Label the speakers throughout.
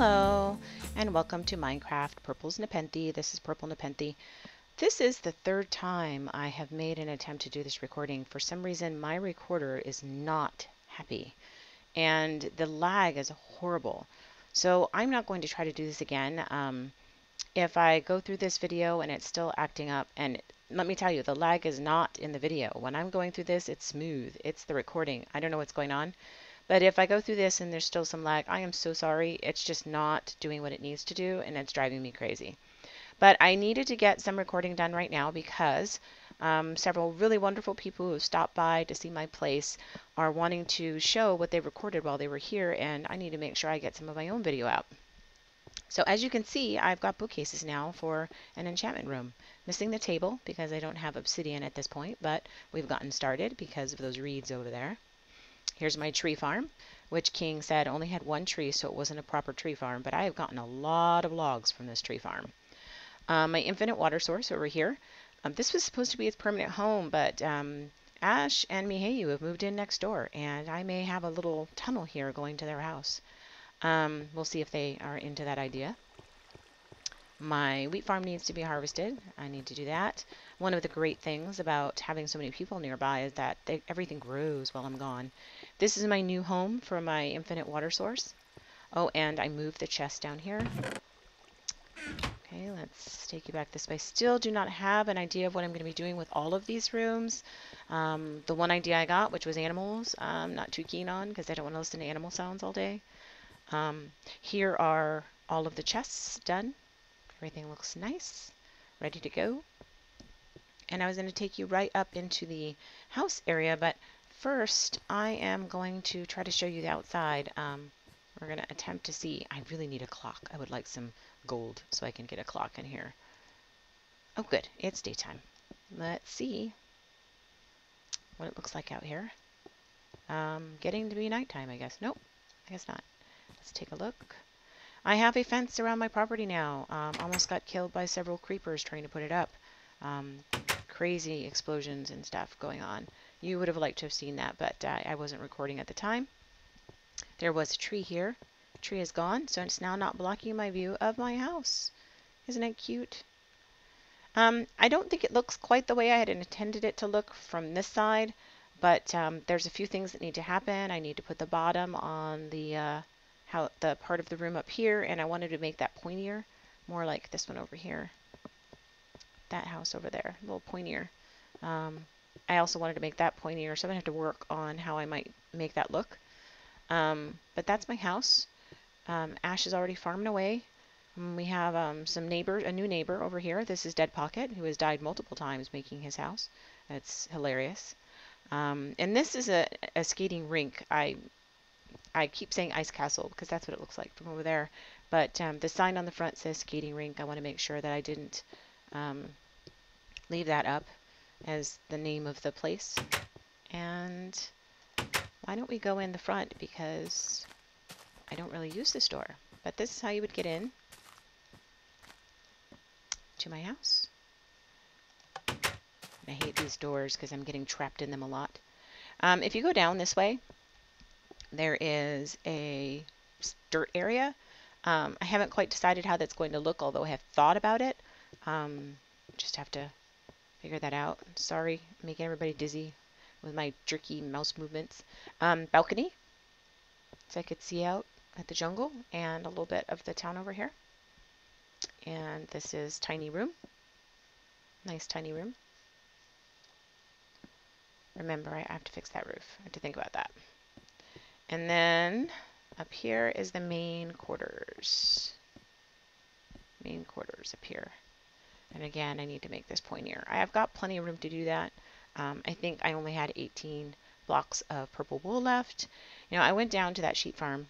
Speaker 1: Hello, and welcome to Minecraft Purple's Nepenthe. This is Purple Nepenthe. This is the third time I have made an attempt to do this recording. For some reason, my recorder is not happy, and the lag is horrible. So I'm not going to try to do this again. Um, if I go through this video and it's still acting up, and let me tell you, the lag is not in the video. When I'm going through this, it's smooth. It's the recording. I don't know what's going on. But if I go through this and there's still some lag, I am so sorry. It's just not doing what it needs to do and it's driving me crazy. But I needed to get some recording done right now because um, several really wonderful people who have stopped by to see my place are wanting to show what they recorded while they were here and I need to make sure I get some of my own video out. So as you can see, I've got bookcases now for an enchantment room. Missing the table because I don't have obsidian at this point, but we've gotten started because of those reeds over there. Here's my tree farm, which King said only had one tree, so it wasn't a proper tree farm, but I have gotten a lot of logs from this tree farm. Um, my infinite water source over here. Um, this was supposed to be its permanent home, but um, Ash and Miheyu have moved in next door, and I may have a little tunnel here going to their house. Um, we'll see if they are into that idea. My wheat farm needs to be harvested. I need to do that. One of the great things about having so many people nearby is that they, everything grows while I'm gone. This is my new home for my infinite water source. Oh, and I moved the chest down here. Okay, let's take you back this way. Still do not have an idea of what I'm going to be doing with all of these rooms. Um, the one idea I got, which was animals, I'm not too keen on because I don't want to listen to animal sounds all day. Um, here are all of the chests done. Everything looks nice, ready to go. And I was going to take you right up into the house area, but first I am going to try to show you the outside. Um, we're going to attempt to see. I really need a clock. I would like some gold so I can get a clock in here. Oh, good. It's daytime. Let's see what it looks like out here. Um, getting to be nighttime, I guess. Nope, I guess not. Let's take a look. I have a fence around my property now. Um, almost got killed by several creepers trying to put it up. Um, crazy explosions and stuff going on. You would have liked to have seen that, but uh, I wasn't recording at the time. There was a tree here. The tree is gone, so it's now not blocking my view of my house. Isn't it cute? Um, I don't think it looks quite the way I had intended it to look from this side, but um, there's a few things that need to happen. I need to put the bottom on the uh, how the part of the room up here, and I wanted to make that pointier, more like this one over here. That house over there, a little pointier. Um, I also wanted to make that pointier, so I'm going to have to work on how I might make that look. Um, but that's my house. Um, Ash is already farming away. Um, we have um, some neighbors, a new neighbor over here. This is Dead Pocket, who has died multiple times making his house. It's hilarious. Um, and this is a, a skating rink. I I keep saying ice castle because that's what it looks like from over there. But um, the sign on the front says skating rink. I want to make sure that I didn't um, leave that up as the name of the place. And why don't we go in the front because I don't really use this door. But this is how you would get in to my house. I hate these doors because I'm getting trapped in them a lot. Um, if you go down this way, there is a dirt area. Um, I haven't quite decided how that's going to look, although I have thought about it. Um, just have to figure that out. Sorry, making everybody dizzy with my jerky mouse movements. Um, balcony, so I could see out at the jungle and a little bit of the town over here. And this is tiny room. Nice tiny room. Remember, I have to fix that roof. I have to think about that. And then up here is the main quarters. Main quarters up here. And again, I need to make this pointier. I have got plenty of room to do that. Um, I think I only had 18 blocks of purple wool left. You know, I went down to that sheep farm.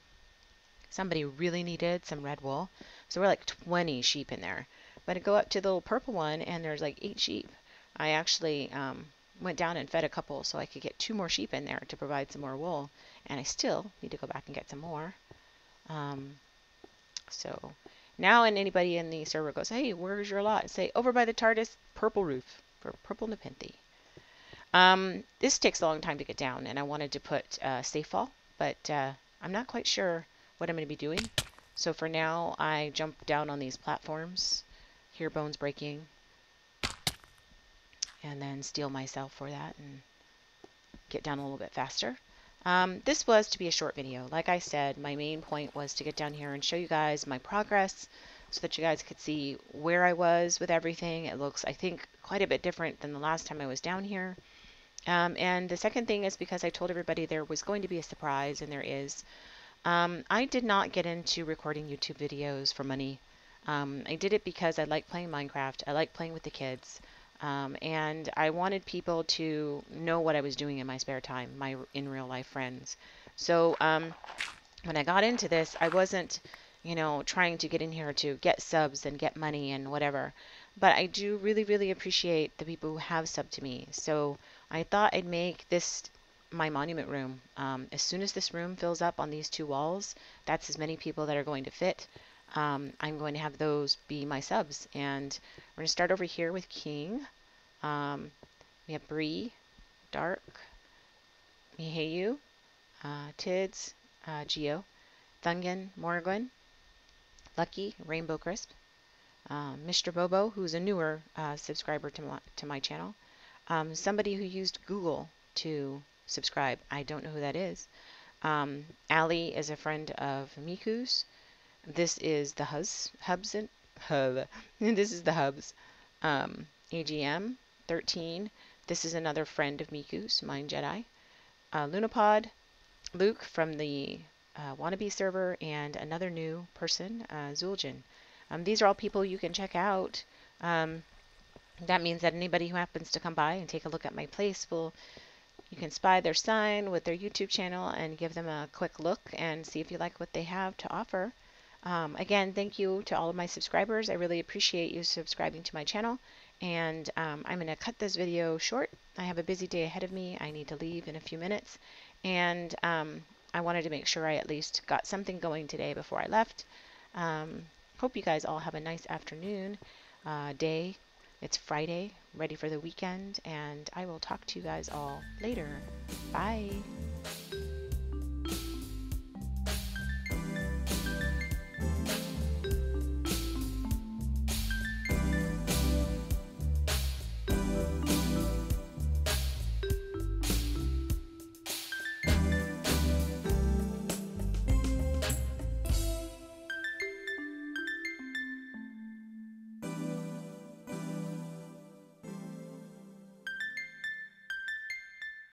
Speaker 1: Somebody really needed some red wool. So we're like 20 sheep in there. But I go up to the little purple one and there's like eight sheep. I actually um, went down and fed a couple so I could get two more sheep in there to provide some more wool. And I still need to go back and get some more. Um, so now and anybody in the server goes, hey, where's your lot? Say, over by the TARDIS purple roof for purple Nepenthe. Um, this takes a long time to get down, and I wanted to put uh, safe fall, but uh, I'm not quite sure what I'm going to be doing. So for now, I jump down on these platforms, hear bones breaking, and then steel myself for that and get down a little bit faster. Um, this was to be a short video. Like I said, my main point was to get down here and show you guys my progress so that you guys could see where I was with everything. It looks, I think, quite a bit different than the last time I was down here. Um, and the second thing is because I told everybody there was going to be a surprise, and there is. Um, I did not get into recording YouTube videos for money. Um, I did it because I like playing Minecraft. I like playing with the kids. Um, and I wanted people to know what I was doing in my spare time, my in real life friends. So um, when I got into this, I wasn't, you know, trying to get in here to get subs and get money and whatever. But I do really, really appreciate the people who have subbed to me. So I thought I'd make this my monument room. Um, as soon as this room fills up on these two walls, that's as many people that are going to fit. Um, I'm going to have those be my subs. And we're going to start over here with King. Um, we have Bree, Dark, Miheyu, uh, Tids, uh, Geo, Thungan, Morgan, Lucky, Rainbow Crisp, uh, Mr. Bobo, who's a newer uh, subscriber to my, to my channel, um, somebody who used Google to subscribe. I don't know who that is. Um, Ali is a friend of Miku's. This is the Hubs, Hubs, and, Hub. this is the Hubs. Um, AGM 13. This is another friend of Miku's, Mind Jedi. Uh, Lunapod, Luke from the uh, Wannabe server, and another new person, uh, Zueljin. Um, these are all people you can check out. Um, that means that anybody who happens to come by and take a look at my place will you can spy their sign with their YouTube channel and give them a quick look and see if you like what they have to offer. Um, again, thank you to all of my subscribers. I really appreciate you subscribing to my channel. And um, I'm going to cut this video short. I have a busy day ahead of me. I need to leave in a few minutes. And um, I wanted to make sure I at least got something going today before I left. Um, hope you guys all have a nice afternoon, uh, day. It's Friday, ready for the weekend. And I will talk to you guys all later. Bye.